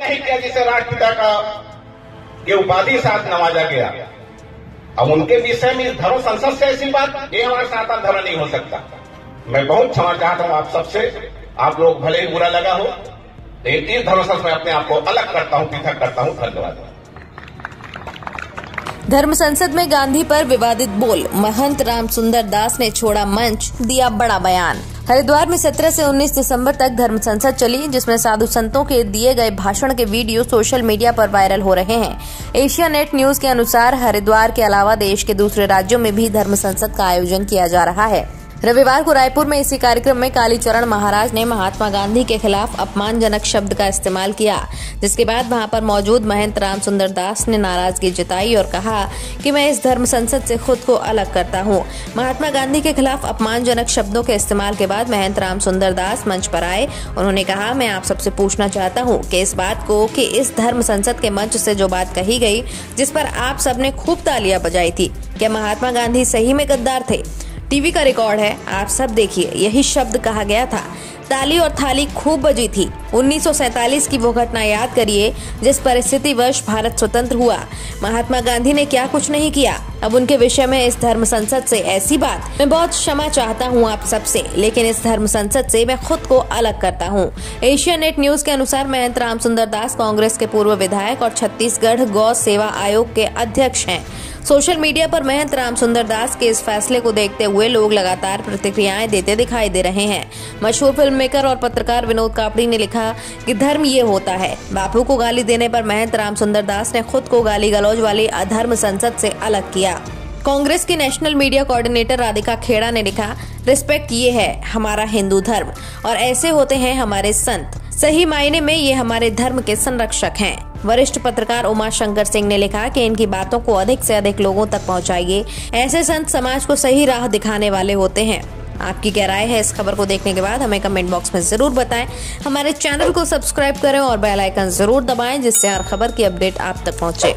नहीं किया जिसे राष्ट्रपिता का के उपाधि साथ नवाजा गया। अब उनके विषय में धर्म संसद से ऐसी बात, ये हमारा सनातन धर्म नहीं हो सकता। मैं बहुत क्षमा चाहता हूँ आप सबसे। आप लोग भले ही बुरा लगा हो, लेकिन इस धर्म संसद में अपने आप को अलग करता हूँ, पृथक करता हूँ। धन्यवाद। धर्म संसद में गांधी पर विवादित बोल। महंत राम सुंदर दास ने छोड़ा मंच, दिया बड़ा बयान। हरिद्वार में 17 से 19 दिसंबर तक धर्म संसद चली, जिसमें साधु संतों के दिए गए भाषण के वीडियो सोशल मीडिया पर वायरल हो रहे हैं। एशिया नेट न्यूज़ के अनुसार हरिद्वार के अलावा देश के दूसरे राज्यों में भी धर्म संसद का आयोजन किया जा रहा है। रविवार को रायपुर में इसी कार्यक्रम में कालीचरण महाराज ने महात्मा गांधी के खिलाफ अपमानजनक शब्द का इस्तेमाल किया, जिसके बाद वहाँ पर मौजूद महंत राम सुंदर दास ने नाराज़गी जताई और कहा कि मैं इस धर्म संसद से खुद को अलग करता हूँ। महात्मा गांधी के खिलाफ अपमानजनक शब्दों के इस्तेमाल के बाद महंत राम सुंदर दास मंच पर आए उन्होंने कहा, मैं आप सबसे पूछना चाहता हूँ कि इस बात को कि इस धर्म संसद के मंच से जो बात कही गई, जिस पर आप सबने खूब तालियाँ बजाई थी, क्या महात्मा गांधी सही में गद्दार थे टीवी का रिकॉर्ड है। आप सब देखिए, यही शब्द कहा गया था। ताली और थाली खूब बजी थी। 1947 की वो घटना याद करिए, जिस परिस्थिति वर्ष भारत स्वतंत्र हुआ। महात्मा गांधी ने क्या कुछ नहीं किया? अब उनके विषय में इस धर्म संसद से ऐसी बात। मैं बहुत क्षमा चाहता हूँ आप सब सबसे, लेकिन इस धर्म संसद से मैं खुद को अलग करता हूँ। एशिया नेट न्यूज़ के अनुसार महंत राम सुंदर दास कांग्रेस के पूर्व विधायक और छत्तीसगढ़ गौ सेवा आयोग के अध्यक्ष हैं। सोशल मीडिया पर महंत राम सुंदर दास के इस फैसले को देखते हुए लोग लगातार प्रतिक्रियाएँ देते दिखाई दे रहे हैं। मशहूर फ़िल्म मेकर और पत्रकार विनोद कापड़ी ने लिखा कि धर्म ये होता है। बापू को गाली देने पर महंत राम सुंदर दास ने खुद को गाली गलौज वाली अधर्म संसद से अलग किया। कांग्रेस की national media coordinator Radhika Khera ने लिखा, रिस्पेक्ट ये है, हमारा हिंदू धर्म, और ऐसे होते हैं हमारे संत। सही मायने में ये हमारे धर्म के संरक्षक हैं। वरिष्ठ पत्रकार उमा शंकर सिंह ने लिखा कि इनकी बातों को अधिक से अधिक लोगों तक पहुंचाइए। ऐसे संत समाज को सही राह दिखाने वाले होते हैं। आपकी क्या राय है इस खबर को देखने के बाद हमें कमेंट बॉक्स में ज़रूर बताएँ। हमारे चैनल को सब्सक्राइब करें और बेल आइकन ज़रूर दबाएँ, जिससे हर खबर की अपडेट आप तक पहुँचे।